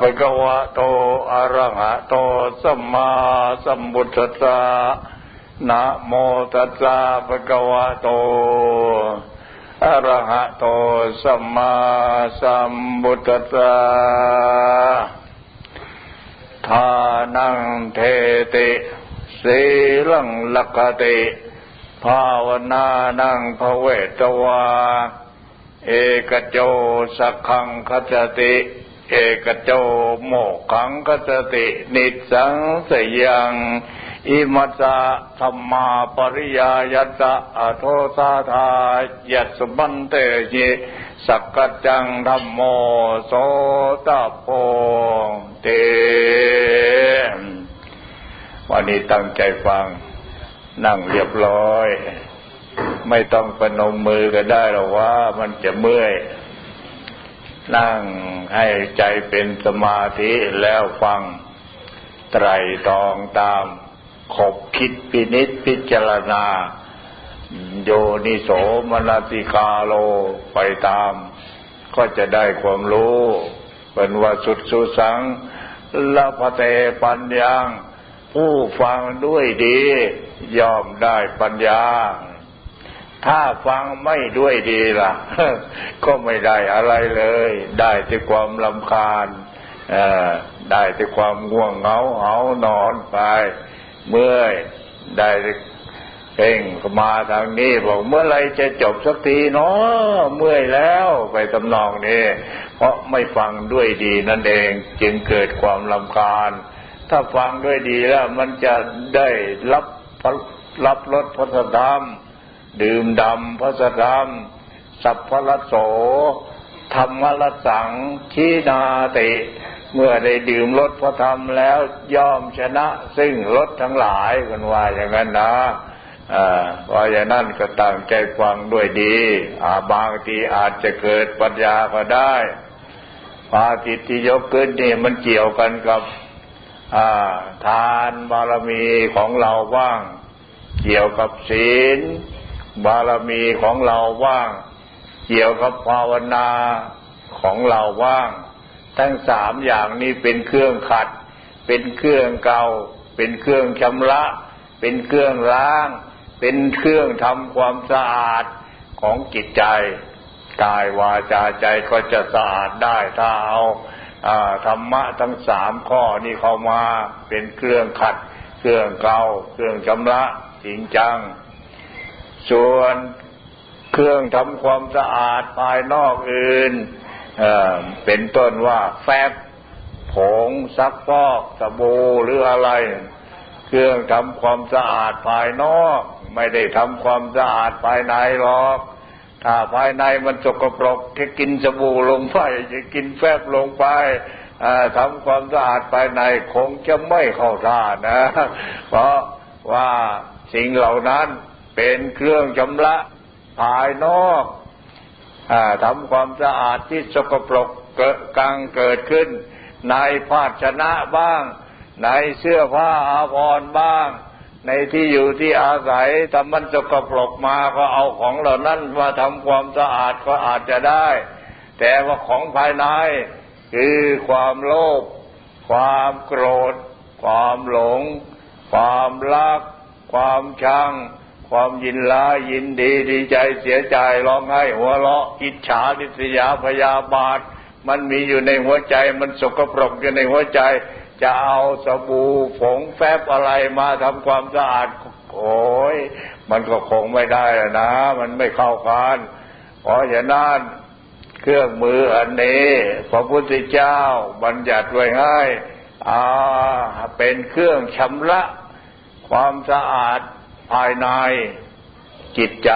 ภะคะวะโตอะระหะโตสัมมาสัมพุทธัสสะนะโมตัสสะภะคะวะโตอะระหะโตสัมมาสัมพุทธัสสะทานังเทติสีลังลักติภาวนานังภเวตวา เอกโจสักขังคจติ เอกโจโมขังคจตินิสังสยังอิมัสสะธรรมาปริยายัตตะอโทสาทายัสบันเตยิสักกัจจังธรรมโมโสตโพเตวันนี้ตั้งใจฟังนั่งเรียบร้อย ไม่ต้องประนมมือก็ได้หรอกว่ามันจะเมื่อย นั่งให้ใจเป็นสมาธิแล้วฟังไตรตรองตาม ขบคิดปินิษพิจารณา โยนิโสมนติกาโลไปตาม ก็จะได้ความรู้เป็นว่าสุดสุสังละพเตปัญญาผู้ฟังด้วยดี ยอมได้ปัญญา ถ้าฟังไม่ด้วยดีล่ะ ก็ไม่ได้อะไรเลย ได้แต่ความลำคาญได้แต่ความง่วงเหงาเหานอนไป เมื่อยได้เพ่งมาทางนี้บอกเมื่อไรจะจบสักทีเนาะเมื่อยแล้วไปตำนองนี้เพราะไม่ฟังด้วยดีนั่นเองจึงเกิดความลำคาญ ถ้าฟังด้วยดีแล้วมันจะได้รับรับรสพระธรรม ดื่มดำพระธรรม สัพพะโส ธรรมละสังชีนาติ เมื่อได้ดื่มรสพระธรรมแล้วย่อมชนะ ซึ่งรสทั้งหลายกันว่าอย่างนั้นนะเพราะอย่างนั้นก็ตั้งใจฟังด้วยดี อาบางทีอาจจะเกิดปัญญาก็ได้พาจิตที่ยกขึ้นนี่มันเกี่ยวกันกับทานบารมีของเราว่าง เกี่ยวกับศีล บารมีของเราว่าง เกี่ยวกับภาวนาของเราว่าง ทั้งสามอย่างนี้เป็นเครื่องขัด เป็นเครื่องเกาเป็นเครื่องชำระ เป็นเครื่องล้าง เป็นเครื่องทำความสะอาดของจิตใจกายวาจาใจก็จะสะอาดได้ถ้าเอาธรรมะทั้งสามข้อนี้เข้ามาเป็นเครื่องขัด เครื่องเกาเครื่องชำระจริงจัง ส่วนเครื่องทำความสะอาดภายนอกอื่นเเป็นต้นว่าแฟบผงซักฟอกสบู่หรืออะไร เครื่องทำความสะอาดภายนอก ไม่ได้ทำความสะอาดภายในหรอก ถ้าภายในมันสกปรกแค่กินสบู่ลงไปจะกินแฟบลงไปทำความสะอาดภายในคงจะไม่เข้าท่านะ เพราะว่าสิ่งเหล่านั้น เป็นเครื่องชำระภายนอกอทำความสะอาดที่สกปรกเกิดกังเกิดขึ้น ในภาชนะบ้าง ในเสื้อผ้าอาภรณ์บ้าง ในที่อยู่ที่อาศัยถ้ามันจะกปรกมาก็เอาของเหล่านั้นมาทำความสะอาดก็อาจจะได้ แต่ว่าของภายในคือความโลภความโกรธ ความหลง ความรัก ความชัง ความยินร้ายยินดีดีใจเสียใจร้องไห้หัวเราะอิจฉาลิษยาพยาบาท มันมีอยู่ในหัวใจมันสกปรกอยู่ในหัวใจ จะเอาสบู่ผงแฟบอะไรมาทำความสะอาดโอ้ยมันก็คงไม่ได้นะ มันไม่เข้ากันเพราะฉะนั้นเครื่องมืออันนี้พระพุทธเจ้าบัญญัติไว้ให้อ่าเป็นเครื่องชำระความสะอาด ภายในจิตใจ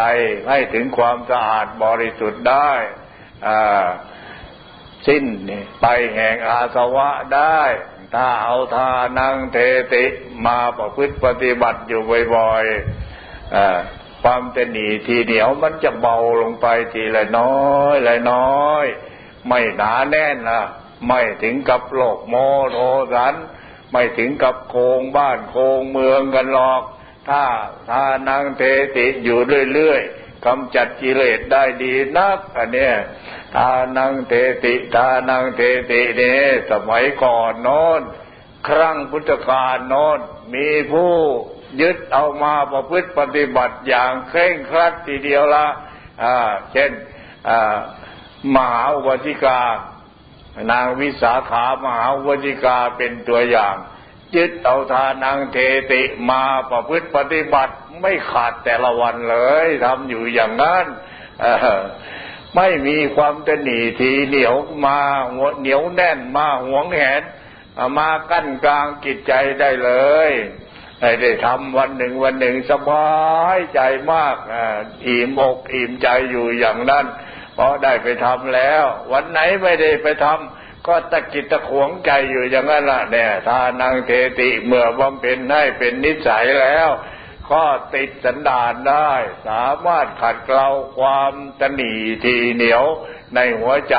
ให้ถึงความสะอาดบริสุทธิ์ได้สิ้นไปแห่งอาสวะได้ ถ้าเอาทานังเทติมาประพฤติปฏิบัติอยู่บ่อยๆความจะหนีทีเหนียวมันจะเบาลงไปทีละน้อยละน้อย ไม่หนาแน่นละไม่ถึงกับโลกโมโทสัน ไม่ถึงกับโคงบ้านโคงเมืองกันหรอก ถ้าทานังเทติอยู่เรื่อยๆกำจัดกิเลสได้ดีนักอันเนี้ยทานังเทติทานังเทติเนี่ยสมัยก่อนโน้นครั้งพุทธกาลโน้นมีผู้ยึดเอามาประพฤติปฏิบัติอย่างเคร่งครัดทีเดียวละอ่าเช่นอ่ามหาวชิกา นางวิสาขามหาวชิกาเป็นตัวอย่าง ยึดเอาทานังเทติมาประพฤติปฏิบัติไม่ขาดแต่ละวันเลยทำอยู่อย่างนั้นไม่มีความตนีทีเหนียวมาหัวเหนียวแน่นมาหวงแหนมากั้นกลางจิตใจได้เลยได้ทำวันหนึ่งวันหนึ่งสบายใจมากอิ่มอกอิ่มใจอยู่อย่างนั้น เพราะได้ไปทำแล้ว วันไหนไม่ได้ไปทำ ก็ตะกิดตะขวงใจอยู่อย่างนั้นละเนี่ยทานังเทติเมื่อบำเพ็ญให้เป็นนิสัยแล้ว ก็ติดสันดานได้ สามารถขัดเกลาความตนีทีเหนียวในหัวใจ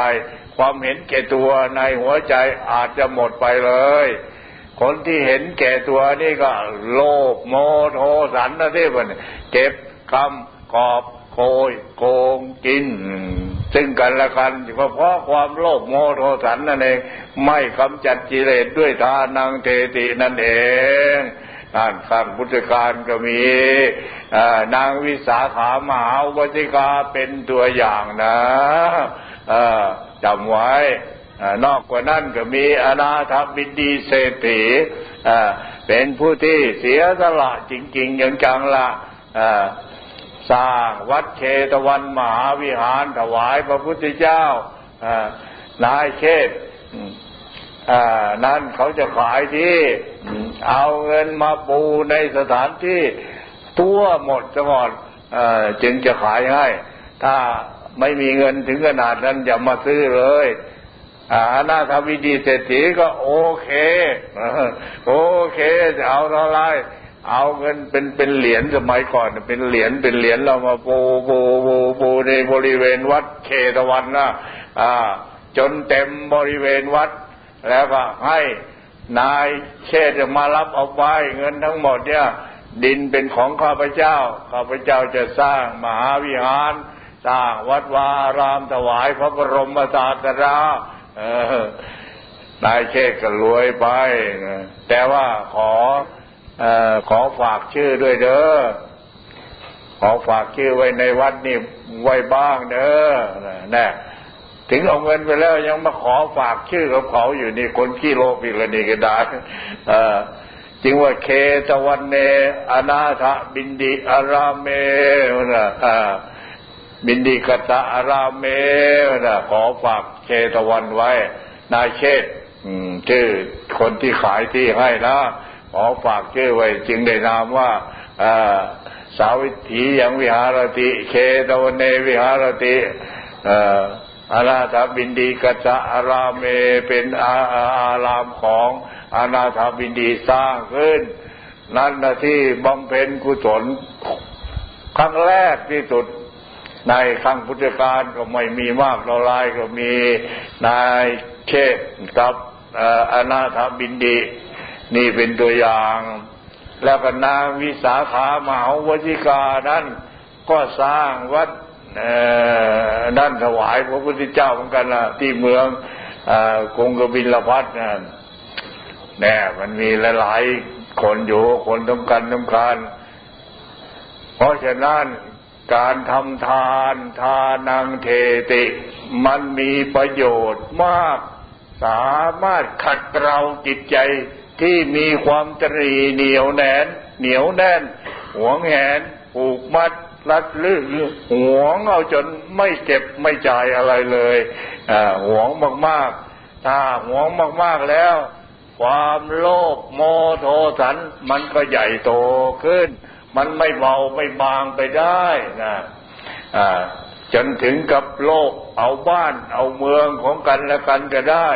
ความเห็นแก่ตัวในหัวใจอาจจะหมดไปเลย คนที่เห็นแก่ตัวนี่ก็โลภโมโทสันนะที่มันเก็บคำกอบโคยโกงกิน ซึ่งกันและกันเพราะความโลภโมโทสันนั่นเอง ไม่กำจัดกิเลสด้วยทานังเทตินั่นเองท่นข้างพุทธการก็มีนางวิสาขามหาวชิกาเป็นตัวอย่างนะจำไว้นอกกว่านั้นก็มีอนาถบินดีเศรษฐีเป็นผู้ที่เสียสละจริง ๆ อย่างจังละ สร้างวัดเชตวันมหาวิหารถวายพระพุทธเจ้านายเชษนั่นเขาจะขายที่เอาเงินมาปูในสถานที่ทั่วหมดจังหวัดจึงจะขายให้ ถ้าไม่มีเงินถึงขนาดนั้นอย่ามาซื้อเลยอาณาธวิดีเศรษฐีก็โอเค โอเคจะเอาเท่าไร เอาเงินเป็นเป็นเหรียญสมัยก่อน เป็นเหรียญเป็นเหรียญเรามาปูปูปูปูในบริเวณวัดเขตวันนะอ่า จนเต็มบริเวณวัด แล้วก็ให้นายเชษจะมารับเอาไปเงินทั้งหมดเนี่ย ดินเป็นของข้าพเจ้า ข้าพเจ้าจะสร้างมหาวิหารสร้างวัดวารามถวายพระบรมศาสดานายเชษก็รวยไปแต่ว่าขอ อขอฝากชื่อด้วยเด้อขอฝากชื่อไว้ในวัดนี่ไว้บ้างเด้อนะถึงเอาเงินไปแล้วยังมาขอฝากชื่อกับเขาอยู่นี่คนขี้โลภอีกแล้วนี่ก็ได้จึงว่าเคตวันเนอนาถบินดีอารามเมนะบินดีกตะอารามเมนะขอฝากเคตวันไว้ นายเชษชื่อคนที่ขายที่ให้นะ ขอฝากชื่อไว้จึงได้นามว่าสาวิถียังวิหารติ เคตวเนวิหารติอาณาถบินดีกัจจอารามเมเป็นอาอารามของอาณาถบินดีสร้างขึ้น นั่นนะที่บำเพ็ญกุศลครั้งแรกที่สุดในครั้งพุทธกาลก็ไม่มีมากเราลายก็มีนายเชษกับอาณาถบินดี นี่เป็นตัวอย่าง แล้วก็นางวิสาขามหาวชิกานั้นก็สร้างวัดด้านถวายพระพุทธเจ้าเหมือนกันละที่เมืองกรุงกบิลพัทนะแน่มันมีหลายๆคนอยู่คนต้องการต้องการ เพราะฉะนั้นการทำทานทานังเทติ มันมีประโยชน์มาก สามารถขัดเกลาจิตใจ ที่มีความตรีเหนียวแน่นเหนียวแน่น หวงแหนผูกมัดรัดลึกหวงเอาจนไม่เก็บไม่จ่ายอะไรเลยหวงมากๆ ถ้าหวงมากๆแล้ว ความโลภโมโทสัน มันก็ใหญ่โตขึ้น มันไม่เบาไม่บางไปได้นะจนถึงกับโลภเอาบ้านเอาเมืองของกันและกันก็ได้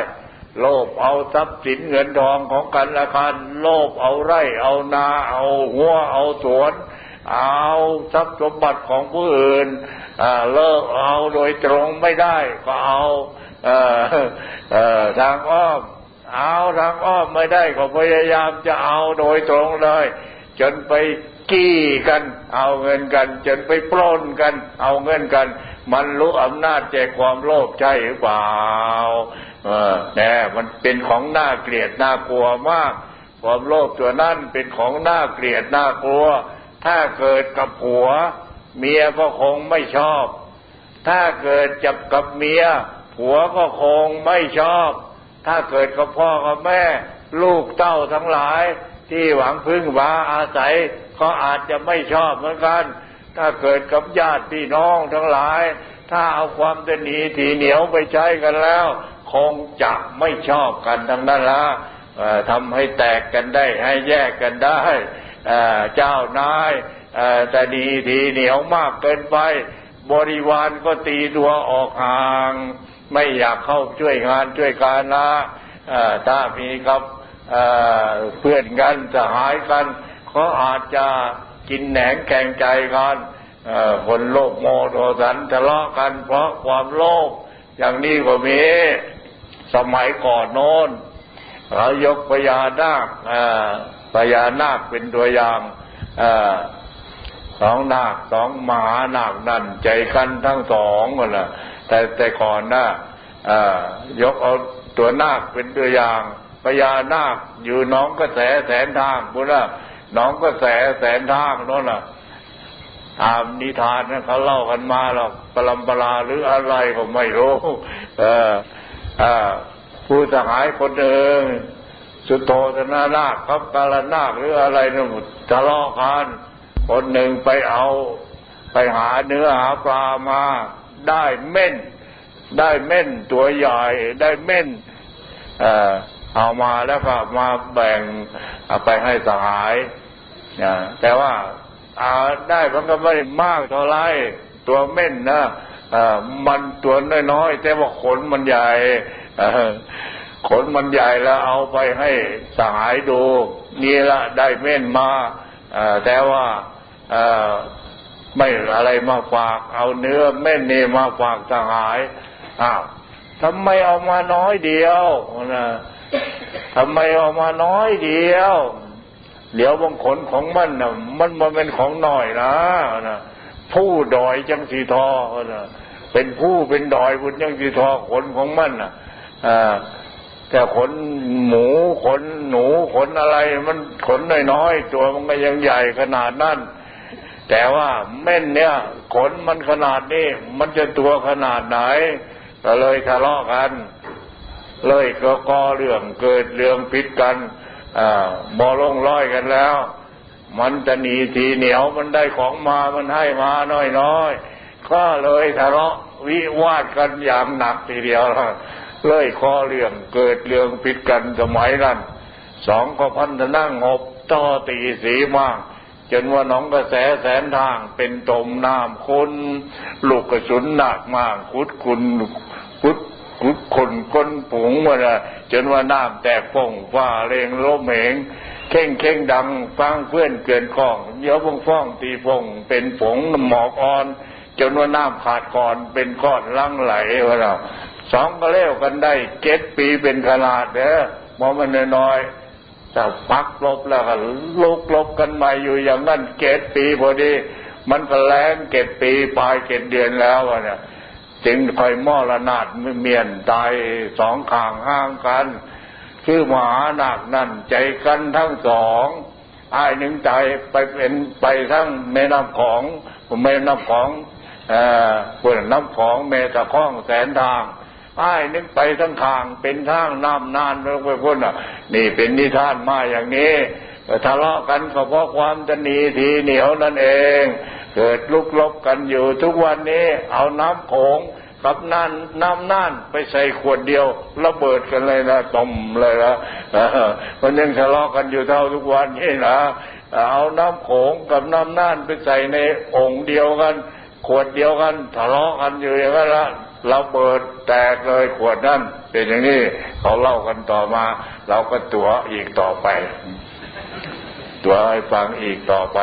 โลภเอาทรัพย์สินเงินทองของกันและกันโลภเอาไร่ เอานา เอาหัวเอาสวน เอาทรัพย์สมบัติของผู้อื่นเลิกเอาโดยตรงไม่ได้ ก็เอาทางอ้อม เอาทางอ้อมไม่ได้ก็พยายามจะเอาโดยตรงเลย จนไปกี้กัน เอาเงินกัน จนไปปล้นกัน เอาเงินกัน มันรู้อำนาจแจกความโลภใช่หรือเปล่า เออแน่มันเป็นของน่าเกลียดน่ากลัวมาก ความโลภตัวนั้นเป็นของน่าเกลียดน่ากลัว ถ้าเกิดกับผัว เมียก็คงไม่ชอบ ถ้าเกิดจับกับเมีย ผัวก็คงไม่ชอบ ถ้าเกิดกับพ่อกับแม่ ลูกเต้าทั้งหลาย ที่หวังพึ่งวาอาศัยก็อาจจะไม่ชอบเหมือนกัน ถ้าเกิดกับญาติพี่น้องทั้งหลาย ถ้าเอาความตนีทีเหนียวไปใช้กันแล้ว คงจะไม่ชอบกันทั้งนั้นละทำให้แตกกันได้ให้แยกกันได้เจ้านายแต่ดีทีเหนียวมากเกินไป บริวารก็ตีตัวออกห่าง ไม่อยากเข้าช่วยงานช่วยการนะถ้ามีครับเพื่อนกันจะหายกันเขาอาจจะกินแหนงแกงใจกันคนโลภโมโทสันทะเลาะกันเพราะความโลภอย่างนี้ก็มี สมัยก่อนโน้นเขายกพญานาคพญานาคเป็นตัวอย่างสองนาคสองมหานาคนั่นใจกันทั้งสองกันละแต่แต่ก่อนนะยกเอาตัวนาคเป็นตัวอย่างพญานาคอยู่น้องก็แสแสนทางบุญละน้องก็แสแสนทางโนั่นน่ะตามนิทานนะเขาเล่ากันมาหรอกปรำปราหรืออะไรก็ไม่รู้ เอออ ผู้สหายคนหนึ่งสุโธธนานาคครับกาลนาคหรืออะไรนั่นทะเลาะกันคนหนึ่งไปเอา ไปหาเนื้อหาปลามา ได้เม่น ได้เม่นตัวใหญ่ได้เม่นเออเอามาแล้วก็มาแบ่งไปให้สหายแต่ว่าอาได้มันก็ไม่ได้มากเท่าไรตัวเม่นนะ มันตัวน้อยๆแต่ว่าขนมันใหญ่ขนมันใหญ่แล้วเอาไปให้สหายดู นี่ละได้เม่นมาแต่ว่าไม่อะไรมาฝาก เอาเนื้อเม่นนี่มาฝากสหายอ้าวทำไมเอามาน้อยเดียวนะทำไมเอามาน้อยเดียว เดี๋ยวบางขนของมันนะมันมันเป็นของหน่อยนะนะ ผู้ดอยจังสีทอเป็นผู้เป็นดอยบุญจังสีทอขนของมันอ่าแต่ขนหมูขนหนูขนอะไร มันขนน้อยๆตัวมันก็ยังใหญ่ขนาดนั้นแต่ว่าเม่นเนี่ยขนมันขนาดนี้มันจะตัวขนาดไหนก็เลยทะเลาะกัน เลยก็ก่อเรื่องเกิดเรื่องพิษกันบอลงร้อยกันแล้ว มันจะหนีทีเหนียวมันได้ของมามันให้มาน้อยๆก็เลยทะเลาะวิวาทกันอย่างหนักทีเดียวเลยข้อเรื่องเกิดเรื่องผิดกันสมัยนั้นสองก็พันธนั่งงบต่อตีสีมาก จนว่าน้องกระแสแสนทางเป็นตมน้ำคนลูกกระสุนหนักมากคุดคุณคุดคุดคนก้นปุ๋งมาละจนว่าน้ำแตกป่งฟ้าเรงล้มเหง เข่งเข่งดังฟังเพื่อนเกินกล้องเยอะพงฟ้องตีพงเป็นผงหมอกอ่อนจนว่าน้ำขาดก่อนเป็นก้อนลังไหลวะเราสองก็เลี้ยวกันได้เจ็ดปีเป็นขนาดเด้อมอมันน้อยแต่พักลบแล้วก็ลุกลบกันม่อยู่อย่างนั้นเจ็ดปีพอดี มันก็แรงเก็บปีปลายเก็บเดือนแล้วเนี่ยจึงคอยมอระนาดเมียนตายสองข้างห้างกัน คือมหานาคนั่นใจกันทั้งสองไอ้หนึ่งใจไปเป็นไปทั้งแม่น้ำของแม่น้ำของเอ่อเพื่อนน้ำของเมตะข้องแสนทางไอ้นึกไปทั้งทางเป็นทางน้ำนานไปไปพ้นอะ นี่เป็นนิทานมาอย่างนี้ทะเลาะกันก็เพราะความจะหนีทีเหนียวนั่นเอง เกิดลุกลบกันอยู่ทุกวันนี้ เอาน้ำโขง กับนั่นน้ำน่านไปใส่ขวดเดียวระเบิดกันเลยนะตมเลยนะมันยังทะเลาะกันอยู่เท่าทุกวันนี่นะเอาน้ำโขงกับน้ำน่านไปใส่ในองค์เดียวกัน ขวดเดียวกันทะเลาะกันอยู่อย่างนั้นละเราเปิดแตกเลยขวดนั่นเป็นอย่างนี้เขาเล่ากันต่อมา เราก็ตัวอีกต่อไป ตัวให้ฟังอีกต่อไป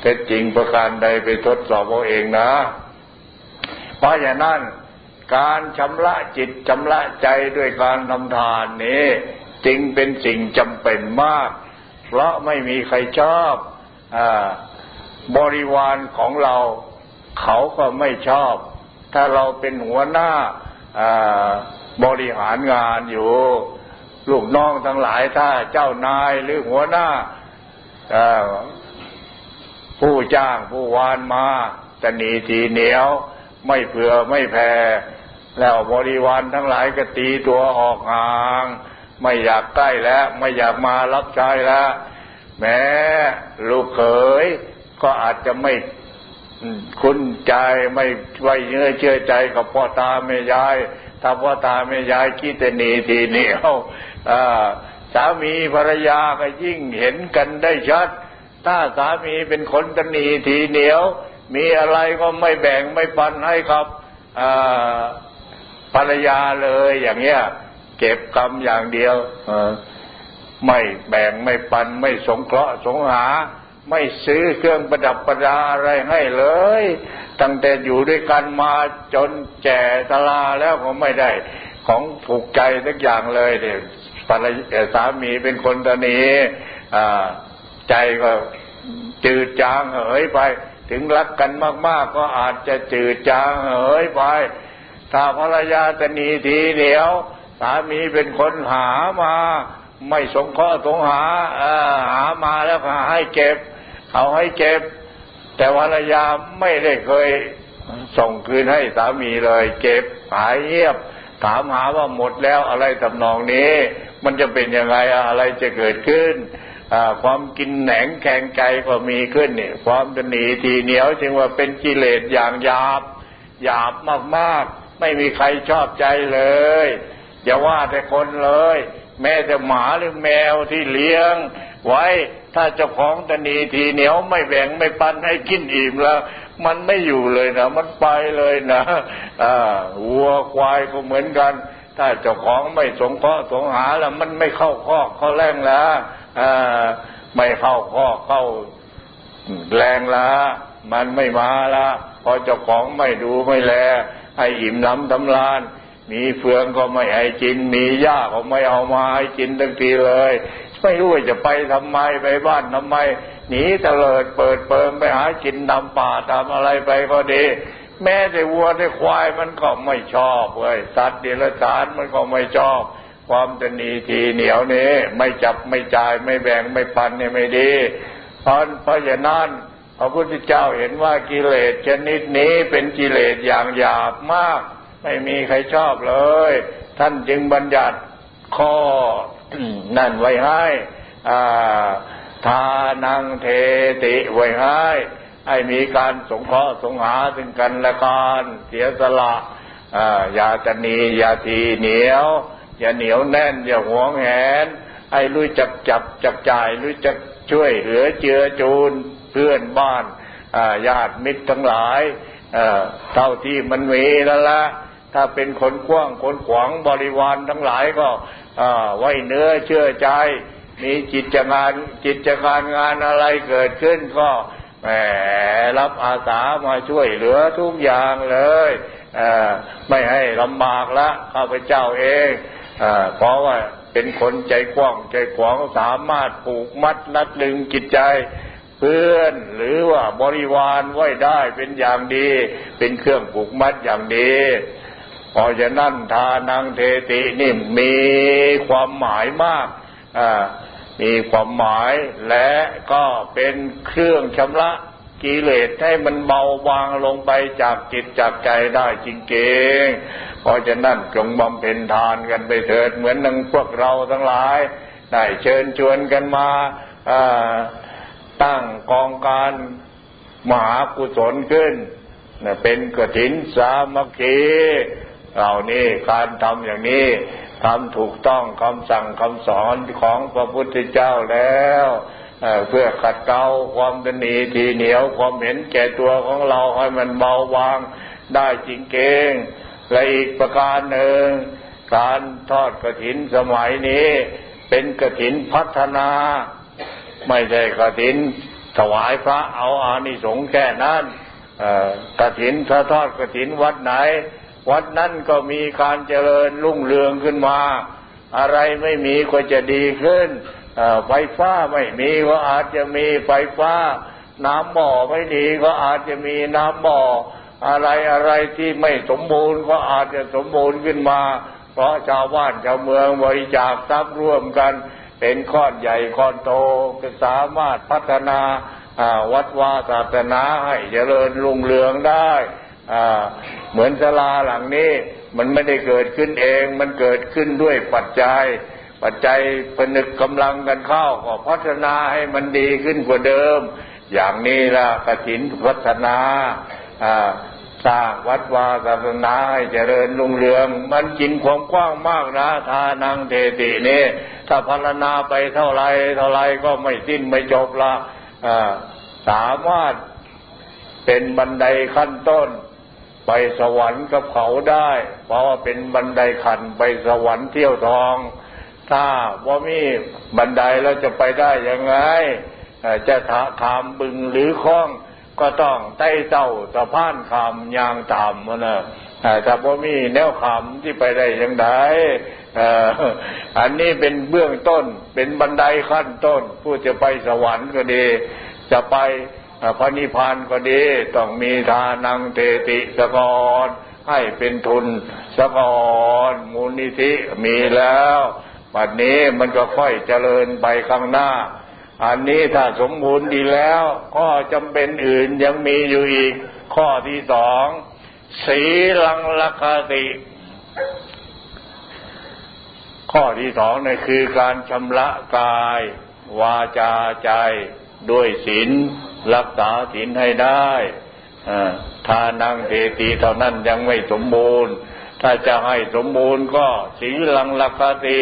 แท้จริงประการใดไปทดสอบเอาเองนะเพราะอย่างนั้น การชำระจิตชำระใจด้วยการทำทานนี้ จึงเป็นสิ่งจำเป็นมาก เพราะไม่มีใครชอบบริวารของเรา เขาก็ไม่ชอบ ถ้าเราเป็นหัวหน้าบริหารงานอยู่ลูกน้องทั้งหลายถ้าเจ้านายหรือหัวหน้าผู้จ้างผู้วานมาจะหนีทีเหนียว ไม่เผื่อไม่แผ่ แล้วบริวารทั้งหลายก็ตีตัวออกห่าง ไม่อยากใกล้แล้ว ไม่อยากมารับใช้แล้ว แม้ลูกเขยก็อาจจะไม่คุ้นใจไม่ไว้เนื้อเชื่อใจกับพ่อตาแม่ยายถ้าพ่อตาแม่ยายคิดจะหนีทีเหนียวสามีภรรยาก็ยิ่งเห็นกันได้ชัด ถ้าสามีเป็นคนตนีทีเหนียว มีอะไรก็ไม่แบ่งไม่ปันให้ครับ ภรรยาเลยอย่างเงี้ย เก็บกรรมอย่างเดียวไม่แบ่งไม่ปันไม่สงเคราะห์สงหา ไม่ซื้อเครื่องประดับประดาอะไรให้เลย ตั้งแต่อยู่ด้วยกันมาจนแก่ตลาแล้วก็ไม่ได้ ของถูกใจสักอย่างเลยเนี่ยภรรยาสามีเป็นคนตอนนี้ใจก็จืดจางเหยไป ถึงรักกันมาก ๆ ก็อาจจะจืดจางเหยไป ถ้าภรรยาจะหนีทีเดียว สามีเป็นคนหามา ไม่สงเคราะห์สงหาหามาแล้วหาให้เก็บเอาให้เก็บ แต่ภรรยาไม่ได้เคยส่งคืนให้สามีเลย เก็บหายเงียบ ถามหาว่าหมดแล้วอะไรทำนองนี้ มันจะเป็นยังไงอะไรจะเกิดขึ้นความกินแหนงแข่งใจก็มีขึ้นเนี่ยความจะหนีทีเหนียวจึงว่าเป็นกิเลสอย่างหยาบ หยาบมากๆ ไม่มีใครชอบใจเลย อย่าว่าแต่คนเลย แม้แต่หมาหรือแมวที่เลี้ยง ไว้ถ้าเจ้าของตนีทีเหนียวไม่แบ่งไม่ปันให้กินอิ่มแล้ว มันไม่อยู่เลยนะมันไปเลยนะอ่าวัวควายก็เหมือนกัน ถ้าเจ้าของไม่สงเคราะห์สงหาแล้ว มันไม่เข้าคอกเข้าแรงแล้วอ่าไม่เข้าคอกเข้าแรงละ มันไม่มาละพอเจ้าของไม่ดูไม่แล ให้อิ่มน้ำทำลาน มีเฟืองก็ไม่ให้กิน มีหญ้าก็ไม่เอามาให้กินทั้งทีเลย ไม่รู้จะไปทำไมไปบ้านทำไมหนีเตลิดเปิดเปิงไปหากินตามป่าตามอะไรไปก็ดี แม้แต่วัวแต่ควายมันก็ไม่ชอบเลยสัตว์เดรัจฉานมันก็ไม่ชอบความตนีทีเหนียวนี้ ไม่จับไม่จ่ายไม่แบ่งไม่ปันเนี่ยไม่ดีเพราะเพราะฉะนั้น พระพุทธเจ้าเห็นว่ากิเลสชนิดนี้เป็นกิเลสอย่างหยาบมาก ไม่มีใครชอบเลย ท่านจึงบัญญัติข้อนั่นไว้ให้ทานังเทติไว้ให้ให้มีการสงเคราะห์สงหาถึงกันและการเสียสละอย่าจะนีอย่าทีเหนียว อย่าเหนียวแน่น อย่าหวงแหน ให้รู้จักจับจับจ่ายรู้จักช่วยเหลือเจือจูน พื่อนบ้านญาติมิตรทั้งหลายเท่าที่มันมีแล้วละถ้าเป็นคนกว้างคนขวางบริวารทั้งหลายก็ไว้เนื้อเชื่อใจ มีจิตจงานจิตจการงานอะไรเกิดขึ้นก็แหมรับอาสามาช่วยเหลือทุกอย่างเลยไม่ให้ลำบากละข้าพเจ้าเองเพราะว่าเป็นคนใจกว้างใจขวางสามารถผูกมัดนัดลึงจิตใจ เพื่อนหรือว่าบริวารไว้ได้เป็นอย่างดี เป็นเครื่องผูกมัดอย่างดีเพราะฉะนั้นทานังเทตินี่มีความหมายมากมีความหมายและก็เป็นเครื่องชำระกิเลสให้มันเบาบางลงไปจากจิตจากใจได้จริงๆ เพราะฉะนั้นจงบำเพ็ญทานกันไปเถิดเหมือนนังพวกเราทั้งหลาย ได้เชิญชวนกันมา ตั้งกองการมหากุศลขึ้นเป็นกฐินสามัคคีเหล่านี้การทำอย่างนี้ทำถูกต้องคำสั่งคำสอนของพระพุทธเจ้าแล้วเพื่อขัดเกลาความตนีทีเหนียวความเห็นแก่ตัวของเราให้มันเบาบางได้จริงเก่งและอีกประการหนึ่ง การทอดกระถินสมัยนี้ เป็นกระถินพัฒนา ไม่ใช่กระถิน ถวายพระเอาอานิสงส์แค่นั้นกระถินถ้าทอดกระถินวัดไหน วัดนั้นก็มีการเจริญรุ่งเรืองขึ้นมา อะไรไม่มีก็จะดีขึ้นไฟฟ้าไม่มีก็อาจจะมีไฟฟ้า น้ำบ่อไม่ดีก็อาจจะมีน้ำบ่อ อะไรอะไรที่ไม่สมบูรณ์ก็อาจจะสมบูรณ์ขึ้นมา เพราะชาวบ้านชาวเมืองบริจาคทรัพย์ร่วมกัน เป็นข้อนใหญ่ข้อนโตก็สามารถพัฒนาวัดวาศาสนาให้เจริญรุ่งเรืองได้เหมือนศาลาหลังนี้มันไม่ได้เกิดขึ้นเองมันเกิดขึ้นด้วยปัจจัย ปัจจัยผนึกกำลังกันเข้าก็พัฒนาให้มันดีขึ้นกว่าเดิม อย่างนี้ละกฐินพัฒนา สร้างวัดวาศาสนาให้เจริญรุ่งเรือง มันกินความกว้างมากนะทานังเทตินี่ถ้าพารณาไปเท่าไรเท่าไรก็ไม่สิ้นไม่จบละสามารถเป็นบันไดขั้นต้น ไปสวรรค์กับเขาได้ เพราะว่าเป็นบันไดขันไปสวรรค์เที่ยวทอง ถ้าว่ามีบันไดแล้วจะไปได้ยังไงจะถามบึงหรือคล้อง ก็ต้องไต้เต้าสะพานคำยางต่ำนะถ้าบ่มีแนวคำที่ไปได้ยังไงอันนี้เป็นเบื้องต้นเป็นบันไดขั้นต้น ผู้จะไปสวรรค์ก็ดี จะไปพระนิพพานก็ดี ต้องมีทานังเทติสกอรให้เป็นทุนสกอรมูลนิธิมีแล้วปัจนี้มันก็ค่อยเจริญไปข้างหน้า อันนี้ถ้าสมบูรณ์ดีแล้ว ข้อจำเป็นอื่นยังมีอยู่อีก ข้อที่สองสีลังลคติ ข้อที่สองนี่คือการชำระกาย วาจาใจด้วยศีลรักษาศีลให้ได้ทานังเทติเท่านั้นยังไม่สมบูรณ์ ถ้าจะให้สมบูรณ์ก็สีลังลคติ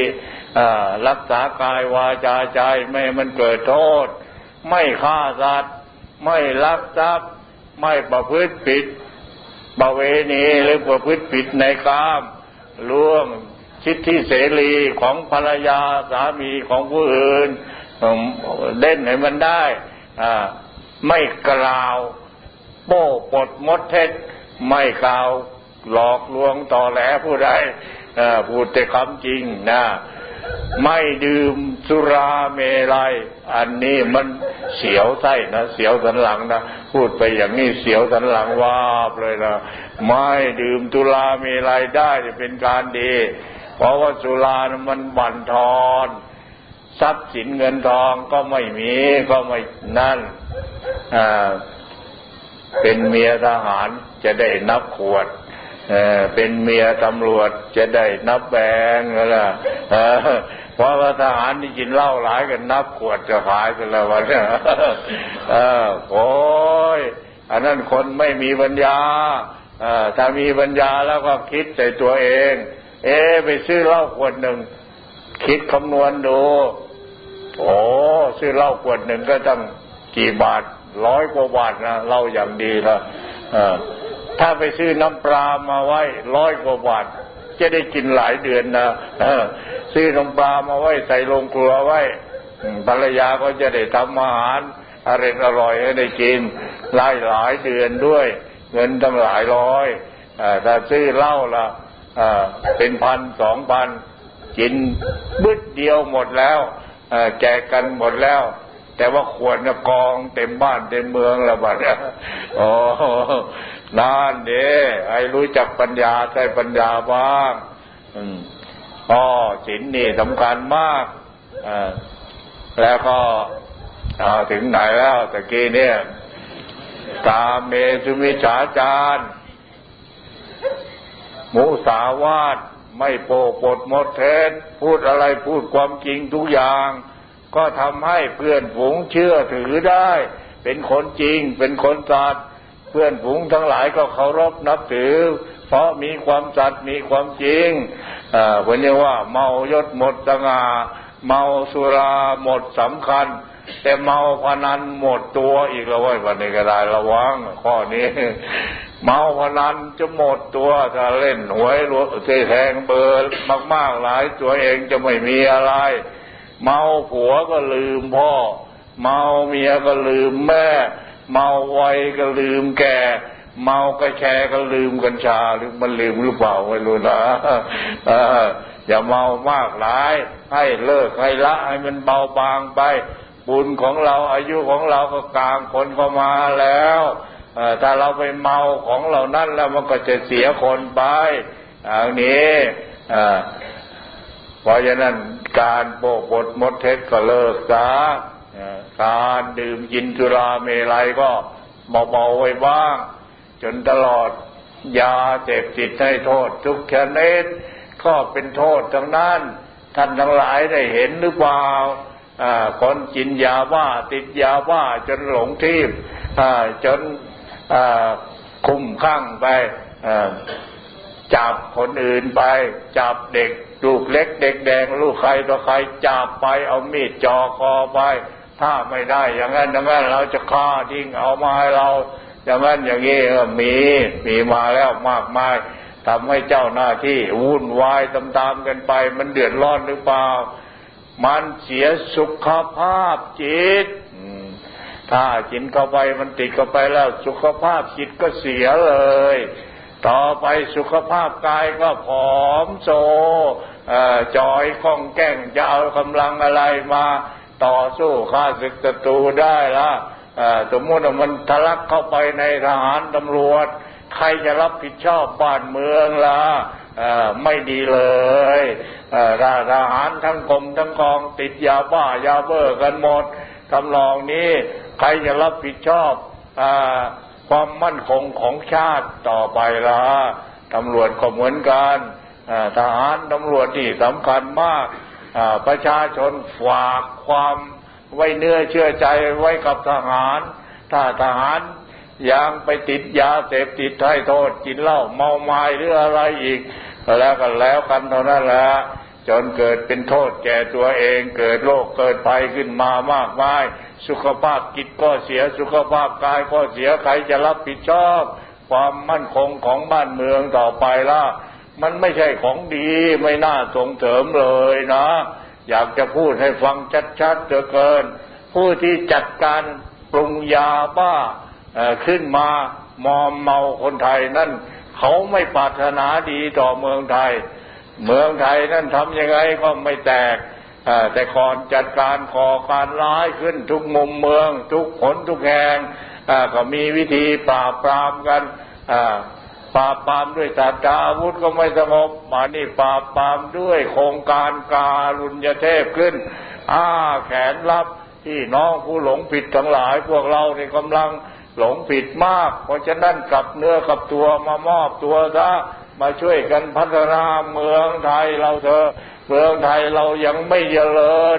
รักษากายวาจาใจไม่มันเกิดโทษ ไม่ฆ่าสัตว์ ไม่ลักทรัพย์ ไม่ประพฤติผิดประเวณีหรือประพฤติผิดในกามล่วงสิดทธิเสรีของภรรยาสามีของผู้อื่นเด่นให้มันได้ไม่กล่าว โป้ปดมดเท็จไม่กล่าวหลอกลวงต่อแหลผู้ใดพูดแต่คำจริงนะ ไม่ดื่มสุราเมลัย อันนี้มันเสียวไส้นะ เสียวสันหลังนะ พูดไปอย่างนี้เสียวสันหลังว่าเลยนะ ไม่ดื่มสุราเมลัยได้จะเป็นการดี เพราะว่าสุรานะมันบั่นทอน ทรัพย์สินเงินทองก็ไม่มีก็ไม่นั่นอ่าเป็นเมียทหารจะได้นับขวด เป็นเมียตำรวจจะได้นับแบงละเพราะว่าทหารที่กินเหล้าหลายกันนับขวดจะหายไปแล้ววันนี้โอ้ยอันนั้นคนไม่มีปัญญาถ้ามีปัญญาแล้วก็คิดใส่ตัวเอง เอ๊ไปซื้อเหล้าขวดหนึ่ง คิดคำนวณดู โอ้ซื้อเหล้าขวดหนึ่งก็ต้องกี่บาทร้อยกว่าบาทนะเหล้าอย่างดีละ ถ้าไปซื้อน้ำปลามาไว้ร้อยกว่าบาท จะได้กินหลายเดือนนะซื้อน้ำปลามาไว้ใส่ลงครัวไว้ภรรยาก็จะได้ทำอาหารอร่อยอร่อยให้ได้กินหลายหลายเดือนด้วย เงินตั้งหลายร้อยถ้าซื้อเหล้าละเป็นพันสองพันกินบึดเดียวหมดแล้วแจกกันหมดแล้ว แต่ว่าขวดนะกองเต็มบ้านเต็มเมืองแล้วบัดอ๋อ นานเด้ไอ้รู้จักปัญญาใช้ปัญญาบ้างอ๋อศีลนี่สำคัญมากอแล้วก็ถึงไหนแล้วตะกี้เนี่ย ตาเมสุมิจฉาจารมุสาวาทไม่โปปดมดเทนพูดอะไรพูดความจริงทุกอย่าง ก็ทำให้เพื่อนฝูงเชื่อถือได้ เป็นคนจริง เป็นคนสัตย์ เพื่อนฝูงทั้งหลายก็เคารพนับถือ เพราะมีความสัตย์มีความจริงอ่าเรียกว่า เมายศหมดสง่าเมาสุราหมดสำคัญ แต่เมาพนันหมดตัวอีกแล้วว้วันนี้ก็ได้ระวังข้อนี้ เมาพนันจะหมดตัวถ้าเล่นหวยรวแทงเบอร์มาก ๆหลายตัวเองจะไม่มีอะไร เมาผัวก็ลืมพ่อ เมาเมียก็ลืมแม่ เมาไวก็ลืมแก่เมากระแชก็ลืมกัญชาหรือมันลืมหรือเปล่าไม่รู้นะอย่าเมามากหลาย ให้เลิกให้ละ ให้มันเบาบางไป บุญของเราอายุของเราก็กลางคนก็มาแล้วถ้าเราไปเมาของเหล่านั้นแล้วมันก็จะเสียคนไปอย่างนี้เพราะฉะนั้นการโปกบทมดเท็จก็เลิกซะ การดื่มกินจุราเมลัยก็เบาๆไว้บ้าง จนตลอดยาเสพติดให้โทษ ทุกชนิดก็เป็นโทษทั้งนั้น ท่านทั้งหลายได้เห็นหรือเปล่าคนกินยาบ้าติดยาบ้าจนหลงทิพย์จนคุ้มข้างไปจับคนอื่นไป จับเด็กลูกเล็ก เด็กแดง ลูกใครต่อใครจับไปเอามีดจ่อคอไป ถ้าไม่ได้ อย่างนั้นอย่างนั้นเราจะฆ่าทิ้งเอามาให้เรา อย่างนั้นอย่างนี้มีมีมาแล้วมากมายทำให้เจ้าหน้าที่วุ่นวายตามๆกันไป มันเดือดร้อนหรือเปล่า มันเสียสุขภาพจิต ถ้ากินเข้าไปมันติดเข้าไปแล้ว สุขภาพจิตก็เสียเลย ต่อไปสุขภาพกายก็ผอมโซจอยคล้องแก้งจะเอากำลังอะไรมา ต่อสู้ข้าศึกศัตรูได้ละสมมติว่ามันทะลักเข้าไปในทหารตำรวจ ใครจะรับผิดชอบบ้านเมืองล่ะไม่ดีเลยทหารทั้งกรมทั้งกองติดยาบ้ายาเบอร์กันหมดทำนองนี้ใครจะรับผิดชอบอความมั่นคงของชาติต่อไปล่ะตำรวจก็เหมือนกันทหารตำรวจที่สำคัญมาก ประชาชนฝากความไว้เนื้อเชื่อใจไว้กับทหาร ถ้าทหารยังไปติดยาเสพติดให้โทษกินเหล้าเมาไม้หรืออะไรอีก แล้วกันแล้วกันเท่านั้นแหละจนเกิดเป็นโทษแก่ตัวเองเกิดโรคเกิดภัยขึ้นมามากมาย สุขภาพจิตก็เสียสุขภาพกายก็เสียใครจะรับผิดชอบ ความมั่นคงของบ้านเมืองต่อไปล่ะ มันไม่ใช่ของดีไม่น่าส่งเสริมเลยนะ อยากจะพูดให้ฟังชัดๆเกิเกิน ผู้ที่จัดการปรุงยาบ้าขึ้นมามอมเมาคนไทยนั่นเขาไม่ปรารถนาดีต่อเมืองไทย เมืองไทยนั่นทำยังไงก็ไม่แตกแต่ก่อนจัดการขอการร้ายขึ้นทุกมุมเมือง ทุกผลทุกแห่งก็มีวิธีปราบปรามกัน ปราบปรามด้วยศาสตราอาวุธก็ไม่สงบมานี่ปราบปรามด้วยโครงการการุญยเทพขึ้น อ้าแขนรับที่น้องผู้หลงผิดทั้งหลาย พวกเราในกำลังหลงผิดมาก เพราะฉะนั้นกลับเนื้อกับตัวมามอบตัวซะมาช่วยกันพัฒนาเมืองไทยเราเถอะ เมืองไทยเรายังไม่เจริญ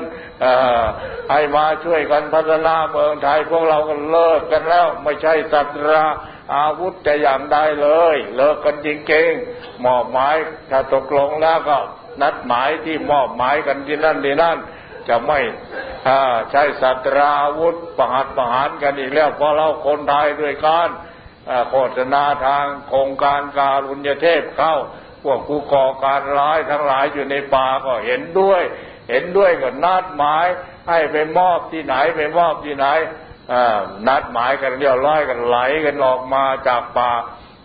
ให้มาช่วยกันพัฒนาเมืองไทยพวกเราก็เลิกกันแล้ว ไม่ใช่ตัตราอาวุธจะอย่างใดเลย เลิกกันจริงๆมอบหมายถ้าตกลงแล้วก็นัดหมายที่มอบหมายกันที่นั่นที่นั่นจะไม่ใช้สัตราอาวุธประหัตประหารกันอีกแล้วเพราะเราคนไทยด้วยกันโฆษณาทางโครงการการุญยเทพเข้า วกผู้ก่อการร้ายทั้งหลายอยู่ในป่าก็เห็นด้วย เห็นด้วยกับนัดหมาย ให้ไปมอบที่ไหนไปมอบที่ไหนนัดหมายกันเรียบร้อยกันไหลกันออกมาจากป่า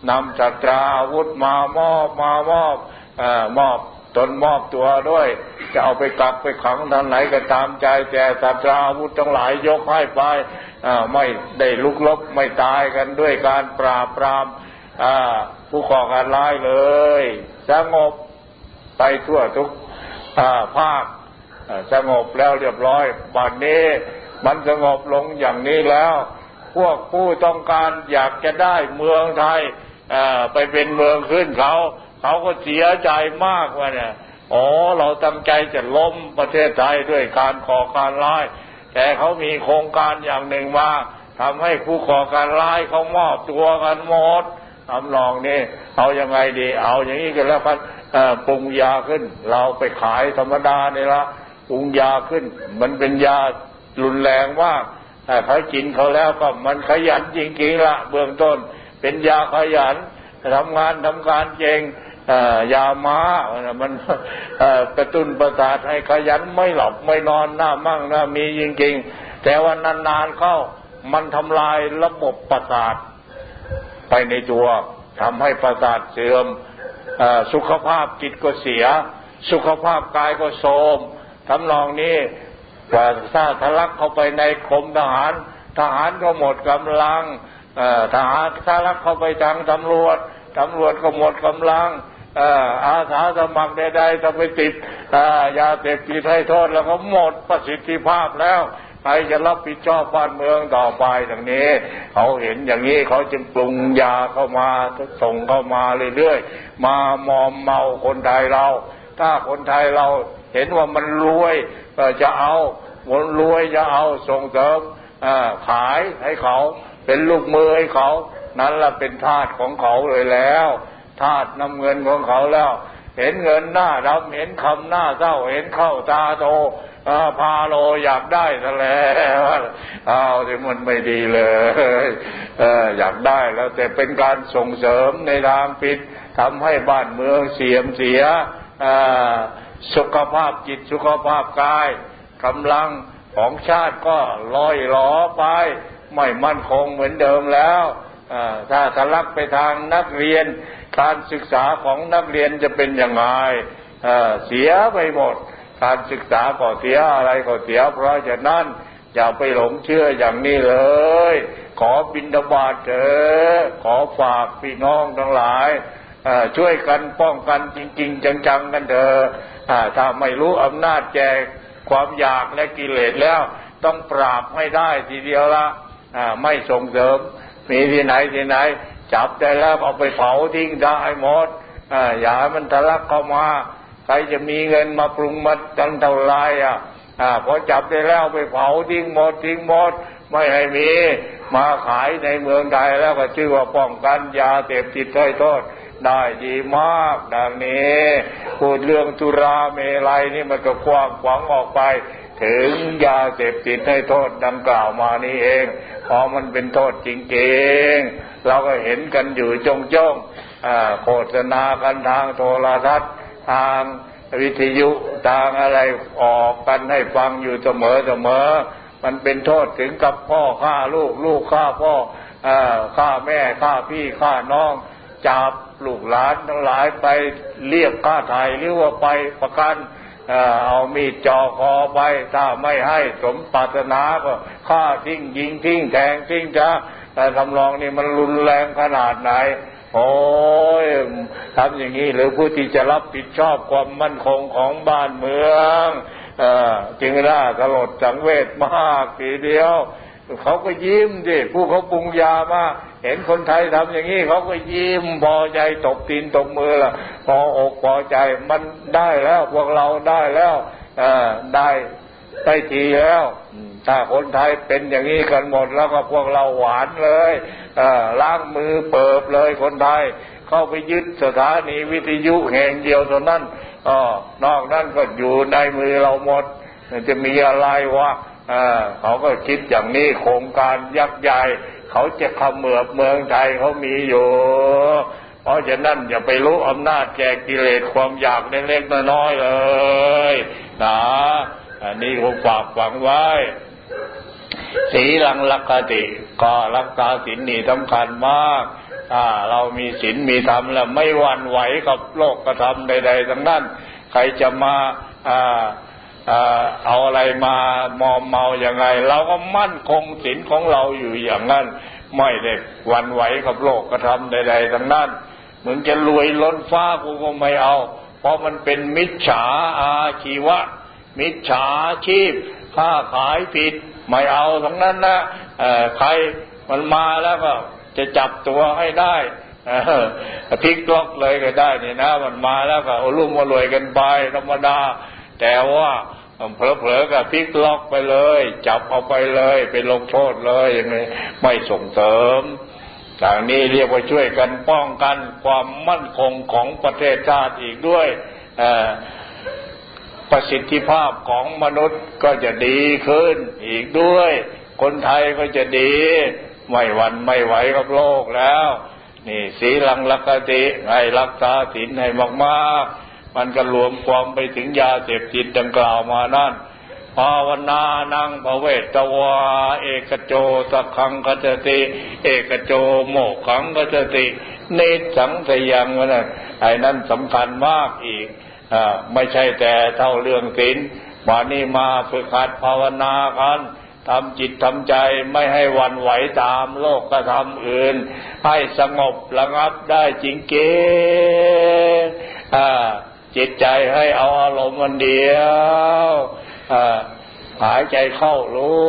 นำจัตราอาวุธมามอบมามอบอมอบตนมอบตัวด้วย จะเอาไปกักไปขังทางไหนก็ตามใจแต่สัตราอาวุธทั้งหลายยกให้ไปไม่ได้ลุกลบไม่ตายกันด้วยการปราบปราม ผู้ก่อการร้ายเลยสงบไปทั่วทุกภาคสงบแล้วเรียบร้อยบัดนี้มันสงบลงอย่างนี้แล้ว พวกผู้ต้องการอยากจะได้เมืองไทยไปเป็นเมืองขึ้นเขาเขาก็เสียใจมากว่าเนี่ยอ๋อเราตั้งใจจะล้มประเทศไทยด้วยการก่อการร้าย แต่เขามีโครงการอย่างหนึ่งมาทำให้ผู้ก่อการร้ายเขามอบตัวกันหมด ทำลองนี่เอาอยัางไงดี เอาอย่างนี้กันแล้วพันปรุงยาขึ้น เราไปขายธรรมดาเนี่ละปรุงยาขึ้น มันเป็นยารุนแรงมากแต่เขากินเขาแล้วก็มันขยันจริงๆละเบื้องต้น เป็นยาขยันทำงานทำการเก่งยาม้ามันกระตุ้นประสาทให้ขยันไม่หลับไม่นอนหน้ามั่งหน้ามีจริงๆ แต่ว่านานๆเข้ามันทำลายระบบประสาท ไปในตัวทำให้ประสาทเสื่อมสุขภาพจิตก็เสีย สุขภาพกายก็โทรมทำนองนี้ว่าถ้าทะลักเข้าไปในกรมทหาร ทหารก็หมดกำลังทหารทะลักเข้าไปทางตำรวจตำรวจก็หมดกำลังอาสาสมัครใดๆจะไปติดยาเสพติดให้โทษแล้วก็หมดประสิทธิภาพแล้ว ใครจะรับผิดชอบบ้านเมืองต่อไปอย่างนี้ เขาเห็นอย่างนี้เขาจึงปรุงยาเข้ามาส่งเข้ามาเรื่อยๆ มามอมเมาคนไทยเรา ถ้าคนไทยเราเห็นว่ามันรวยจะเอาคนรวยจะเอาส่งเสริมขายให้เขาเป็นลูกมือให้เขา นั้นละเป็นทาสของเขาเลยแล้วทาสนำเงินของเขาแล้ว เห็นเงินหน้าดำเห็นคำหน้าเศร้าเห็นเข้าตาโต พาโลอยากได้ซะแล้วเอาที่มันไม่ดีเลยเออยากได้แล้วแต่เป็นการส่งเสริมในทางผิดทำให้บ้านเมืองเสียมเสียสุขภาพจิตสุขภาพกายกำลังของชาติก็ลอยหลอไป ไม่มั่นคงเหมือนเดิมแล้วถ้าทะลักไปทางนักเรียน การศึกษาของนักเรียนจะเป็นยังไงเสียไปหมด การศึกษาก็เสียอะไรก็เสีย เพราะฉะนั้นอย่าไปหลงเชื่ออย่างนี้เลย ขอบินดาบาเถอะขอฝากพี่น้องทั้งหลายช่วยกันป้องกันจริง ๆ จังๆกันเถอะถ้าไม่รู้อำนาจแจกความอยากและกิเลสแล้ว ต้องปราบไม่ได้ทีเดียวละไม่ส่งเสริม มีที่ไหนที่ไหน จับได้แล้วเอาไปเผาทิ้งได้หมดอย่าให้มันทะลักเข้ามา ใครจะมีเงินมาปรุงมาจังเท่าไรอะอ่าพอจับได้แล้วไปเผาทิ้งหมดทิ้งหมดไม่ให้มี มาขายในเมืองไทยแล้วก็ชื่อว่าป้องกันยาเสพติดให้โทษได้ดีมากดังนี้พูดเรื่องตุราเมลัยนี่มันก็กว้างขวางออกไป ถึงยาเสพติดให้โทษดังกล่าวมานี่เองพอมันเป็นโทษจริงๆ เราก็เห็นกันอยู่จงจ้องโฆษณากันทางโทรทัศน์ ทางวิทยุทางอะไรออกกันให้ฟังอยู่เสมอเสมอ มันเป็นโทษถึงกับพ่อฆ่าลูกลูกฆ่าพ่อฆ่าแม่ฆ่าพี่ฆ่าน้องจับลูกหลานทั้งหลายไปเรียกค่าไถ่หรือว่าไปประกันเอามีดจ่อคอไปถ้าไม่ให้สมปรารถนาก็ฆ่าทิ้งยิงทิ้งแทงทิ้งจ้าแต่ทำลองนี่มันรุนแรงขนาดไหน โอ้ยทำอย่างนี้หรือผู้ที่จะรับผิดชอบความมั่นคงของบ้านเมืองอจึงน่าสลดดสังเวชมากทีเดียว เขาก็ยิ้มดิผู้เขาปรุงยามาเห็นคนไทยทำอย่างนี้เขาก็ยิ้มพอใจตกตีนตกมือละพออกพอใจมันได้แล้วพวกเราได้แล้วได้ ได้ทีแล้วถ้าคนไทยเป็นอย่างนี้กันหมดแล้วก็พวกเราหวานเลยล้างมือเปิบเลยคนไทย เข้าไปยึดสถานีวิทยุแห่งเดียวเท่านั้นอนอกนั้นก็อยู่ในมือเราหมด จะมีอะไรวะเขาก็คิดอย่างนี้โครงการยักษ์ใหญ่เขาจะขมือบเมืองไทยเขามีอยู่ เพราะฉะนั้นอย่าไปรู้อำนาจแจกกิเลสความอยากเล็กๆน้อยๆเลยนะ อันนี้ผมฝากฝังไว้ สีลังลักติก็รักษาศีลนี่สำคัญมากถ้าเรามีศีลมีธรรมแล้วไม่หวั่นไหวกับโลกกระทำใด ๆทั้งนั้น ใครจะมาอ่าเอาอะไรมามอมเมาอย่างไงเราก็มั่นคงศีลของเราอยู่อย่างนั้น ไม่ได้วันไหวกับโลกกระทำใด ๆทั้งนั้นเหมือนจะรวยล้นฟ้ากูก็ไม่เอา เพราะมันเป็นมิจฉาอาชีวะ มิจฉาชีพค้าขายผิด ไม่เอาทั้งนั้นนะใครมันมาแล้วก็จะจับตัวให้ได้พลิกล็อกเลยก็ได้นี่นะ มันมาแล้วก็รุ่มมารวยกันไปธรรมดา แต่ว่าเผลอๆก็พลิกล็อกไปเลย จับเอาไปเลยไปลงโทษเลยอย่างนี้ไม่ส่งเสริมทางนี้เรียกว่าช่วยกันป้องกันความมั่นคงของประเทศชาติอีกด้วย ประสิทธิภาพของมนุษย์ก็จะดีขึ้นอีกด้วย คนไทยก็จะดี ไม่หวันไม่ไหวกับโลกแล้ว นี่สีลังลักติให้รักษาศีลให้มากๆ มันก็รวมความไปถึงยาเสพติดดังกล่าวมานั่นภาวนานังภเวตวา เอกโจสักขังคจติ เอกโจโมกขังคจติเนสังสยังนั่นไอ้นั้นสำคัญมากอีก ไม่ใช่แต่เท่าเรื่องศีลวันนี้มาฝึกหัดภาวนากันทำจิตทำใจไม่ให้วันไหวตามโลกกระทำอื่น ให้สงบระงับได้จริงเกจิตใจให้เอาอารมณ์มันเดียวหายใจเข้ารู้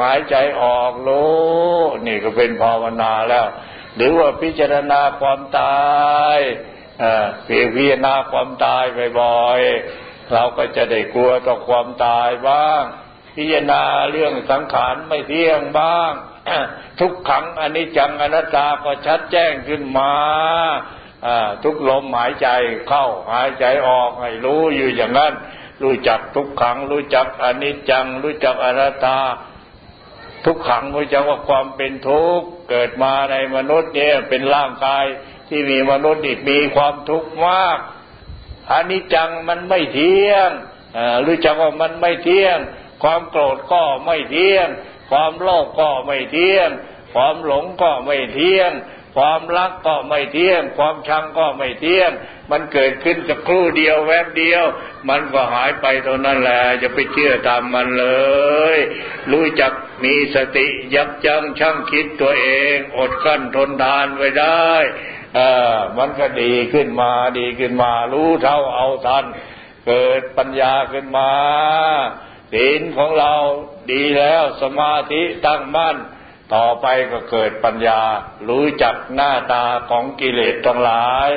หายใจออกรู้นี่ก็เป็นภาวนาแล้ว หรือว่าพิจารณาความตาย เพียพิจารณาความตายบ่อยๆ เราก็จะได้กลัวต่อความตายบ้าง พิจารณาเรื่องสังขารไม่เที่ยงบ้าง ทุกขังอนิจจังอนัตตาก็ชัดแจ้งขึ้นมาทุกลมหายใจเข้าหายใจออกให้รู้อยู่อย่างนั้น รู้จักทุกขัง รู้จักอนิจจัง รู้จักอนัตตา ทุกขังรู้จักว่าความเป็นทุกข์เกิดมาในมนุษย์เนี่ยเป็นร่างกาย ที่มีมนุษย์นี่มีความทุกข์มากอนิจจังมันไม่เที่ยงรู้จักว่ามันไม่เที่ยง ความโกรธก็ไม่เที่ยง ความโลภก็ไม่เที่ยง ความหลงก็ไม่เที่ยง ความรักก็ไม่เที่ยง ความชังก็ไม่เที่ยง มันเกิดขึ้นสักครู่เดียวแวบเดียว มันก็หายไปเท่านั้นแหละจะไปเชื่อตามมันเลย รู้จักมีสติยับยั้งชั่งคิดตัวเอง อดกั้นทนทานไว้ได้ เออมันก็ดีขึ้นมาดีขึ้นมา รู้เท่าเอาทัน เกิดปัญญาขึ้นมาศีลของเราดีแล้วสมาธิตั้งมั่น ต่อไปก็เกิดปัญญา รู้จักหน้าตาของกิเลสทั้งหลาย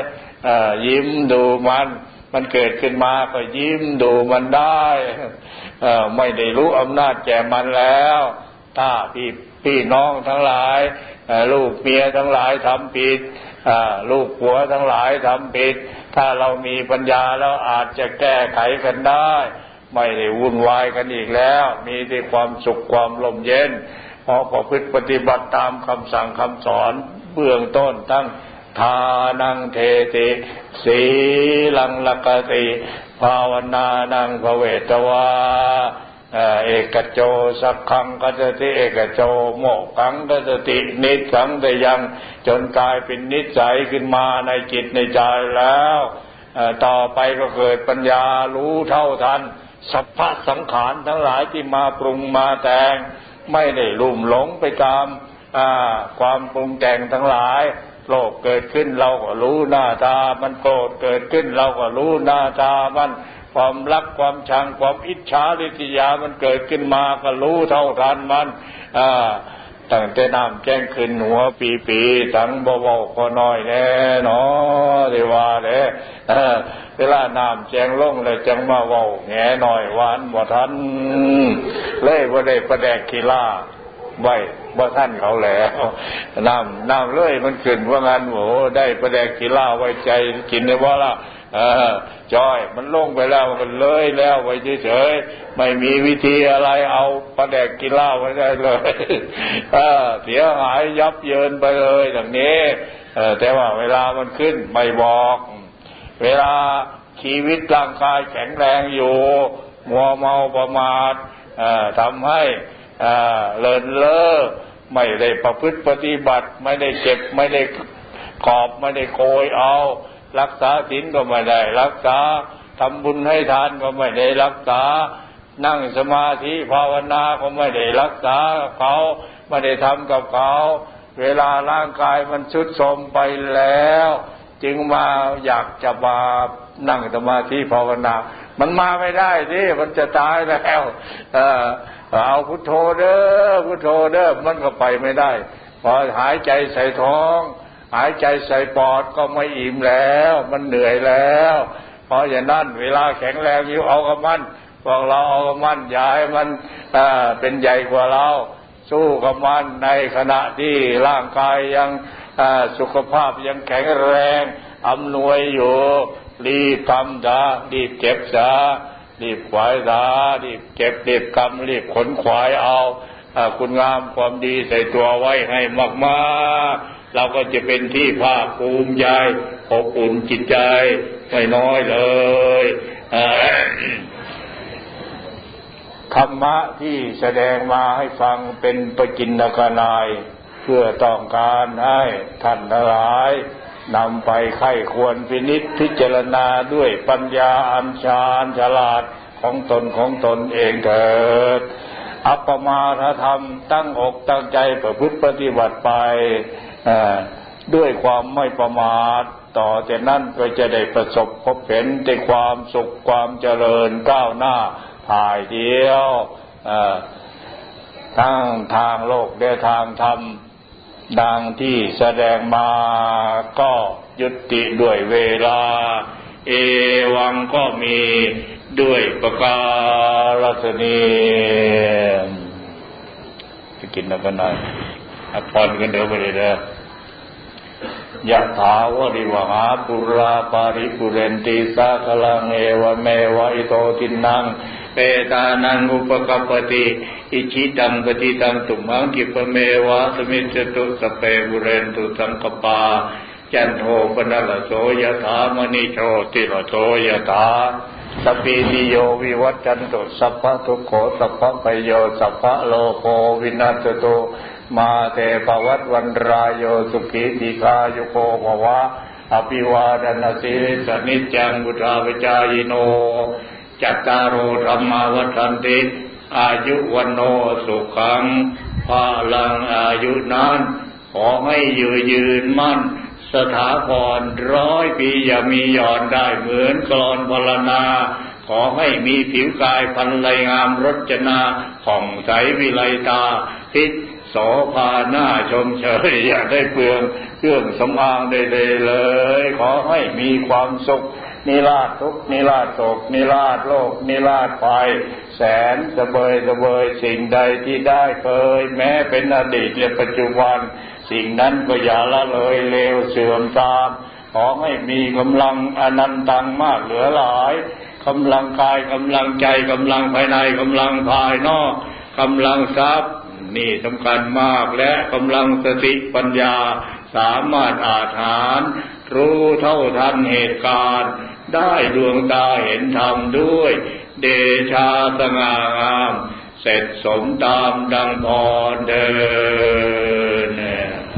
ยิ้มดูมัน มันเกิดขึ้นมาก็ยิ้มดูมันได้ไม่ได้รู้อำนาจแก่มันแล้วถ้าพี่พี่น้องทั้งหลายลูกเมียทั้งหลายทำผิด ลูกผัวทั้งหลายทำผิด ถ้าเรามีปัญญาแล้วอาจจะแก้ไขกันได้ ไม่ได้วุ่นวายกันอีกแล้ว มีแต่ความสุขความลมเย็นพอประพฤติปฏิบัติตามคำสั่งคำสอนเบื้องต้นตั้งทานังเทติสีลังลกติ ภาวนานังภเวตวา เอกโจสักขังกัจติเอกโจโมกังกัจตินิสังแต่ยังจนกลายเป็นนิสัยขึ้นมาในจิตในใจแล้วต่อไปก็เกิดปัญญารู้เท่าทันสัพพะสังขารทั้งหลายที่มาปรุงมาแต่ง ไม่ได้ลุ่มหลงไปตามความปรุงแต่งทั้งหลายโลกเกิดขึ้นเราก็รู้หน้าตา มันโกรธเกิดขึ้นเราก็รู้หน้าตามัน ความรักความชังความอิจฉาริษยามันเกิดขึ้นมาก็รู้เท่าทันมันตั้งแต่น้ำแจ้งขึ้นหัวปีปีทั้งเบาๆก็น้อยแน่เนาะเดว่าเด้เวลาน้ำแจ้งลงเลยจังมาเบาแง่หน่อยหวานบ่ทันเลยบ่ได้ประแดกขีลาไว้บ่ท่านเขาแล้วน้ำน้ำเลยมันขึ้นว่างั้นโอ้ได้ประแดกขีลาไว้ใจกินได้บ่ล่ะ อจอย มันลงไปแล้วมันเลยแล้วไว้เฉยๆไม่มีวิธีอะไรเอาประแดกกินเหล้าไว้ได้เลยเสียหายยับเยินไปเลยอย่างนี้แต่ว่าเวลามันขึ้นไม่บอก เวลาชีวิตร่างกายแข็งแรงอยู่มัวเมาประมาททำให้เลินเล่อไม่ได้ประพฤติปฏิบัติ ไม่ได้เก็บไม่ได้ขอบไม่ได้โกยเอา รักษาศีลก็ไม่ได้ รักษาทำบุญให้ทานก็ไม่ได้รักษา นั่งสมาธิภาวนาก็ไม่ได้รักษาเขาไม่ได้ทำกับเขา เวลาร่างกายมันชุดโทมไปแล้ว จึงมาอยากจะมานั่งสมาธิภาวนา มันมาไม่ได้สิมันจะตายแล้วเออเอาพุทโธเด้อพุทโธเด้อมันก็ไปไม่ได้ พอหายใจใส่ท้อง หายใจใส่ปอดก็ไม่อิ่มแล้ว มันเหนื่อยแล้ว เพราะอย่างนั้นเวลาแข็งแรงอยู่เอากับมันพวกเราเอากับมันอย่าให้มันเป็นใหญ่กว่าเราสู้กับมันในขณะที่ร่างกายยังสุขภาพยังแข็งแรงอำนวยอยู่รีบทำซะรีบเก็บซะรีบขวายซะรีบเก็บรีบกำรีบขนขวายเอา คุณงามความดีใส่ตัวไว้ให้มากๆ เราก็จะเป็นที่ภาคภูมิใจอบอุ่นจิตใจไม่น้อยเลยธรรมะที่แสดงมาให้ฟังเป็นปะกินกนาย เพื่อต้องการให้ท่านทั้งหลายนำไปไข้ควรพินิษพิจารณาด้วยปัญญาอัญชาญฉลาดของตนของตนเองเถิด อัปปมาทธรรมตั้งอกตั้งใจประพฤติปฏิบัติไป ด้วยความไม่ประมาทต่อจากนั้นก็จะได้ประสบพบเห็นแต่ความสุขความเจริญก้าวหน้าภายเดียวทั้งทางโลกและทางธรรมดังที่แสดงมาก็ยุติด้วยเวลา เอวังก็มีด้วยประกาศนีกินแล้วกันหน่อย อภรกันเดี๋ยวไปเลยเด้อยะถาวริวหาปุราปาริปุเรนติสาคลังเอวเมวะอิโตทินนังเปตานังอุปะกัปปะติอิจฉิตังปัตถิตังตุมหัง ขิปปะเมวะ สะมิชฌะตุ สัพเพ ปูเรนตุสังกัปปาจันโทปัณณะระโสยะถา มะณิโชติระโสยะถา สัพพีติโยวิวัชชันตุสัพพะทุกโขสัพพะภะโยสัพพะโรโควินัสสะตุมาเต ภะวัตวันตะราโยสุขี ทีฆายุโกภวะอภิวาดนาสิริสนิจังบุตราวิจายโนจัตตารโอธรรมาวัฏันติอายุวันโนสุขังภาลังอายุนั้นขอให้ยืนยืนมั่น สถาพรร้อยปีอย่ามีหย่อนได้เหมือนกรอนพลนา ขอให้มีผิวกายพันไลงามรจนาผ่องใสวิไลตาพิษโสภาหน้าชมเชยอย่าได้เปลืองเครื่องสำอางใดๆเลย ขอให้มีความสุขนิราชทุกนิราชโศกนิราชโลกนิราชภัยแสนสเบยสเบยสิ่งใดที่ได้เคย แม้เป็นอดีตและปัจจุบัน สิ่งนั้นก็อย่าละเลยเลวเสื่อมตามขอให้มีกำลังอนันตังมากเหลือหลายกำลังกายกำลังใจกำลังภายในกำลังภายนอกกำลังทรัพย์นี่สำคัญมากและกำลังสติปัญญาสามารถอาถานรู้เท่าทันเหตุการณ์ ได้ดวงตาเห็นธรรมด้วย เดชาสง่างาม เสร็จสมตามดังพรเดิน